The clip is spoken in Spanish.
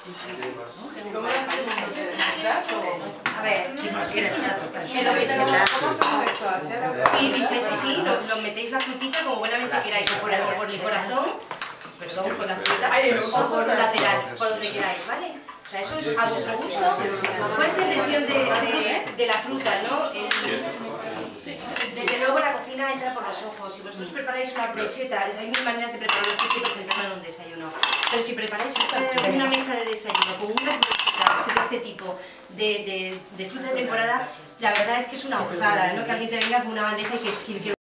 ¿Cómo lo hacemos? A ver, ¿qué más quieres? Pero, pero, ¿cómo hacemos esto? ¿Hacer Sí, así, lo, lo metéis la frutita como buenamente queráis, o por, el- por el corazón, perdón, por la fruta, o por lateral, por donde queráis, ¿vale? O sea, eso es a vuestro gusto. ¿Cuál es la intención de, de- de la fruta, no? El- desde luego la cocina entra por los ojos. Si vosotros preparáis una brocheta, hay mil maneras de preparar una fruta y presentarla en un desayuno. Pero si preparáis eh, una mesa de desayuno con unas brochetas de este tipo, de, de, de fruta de temporada, la verdad es que es una gozada, ¿no? Que alguien te venga con una bandeja y que, que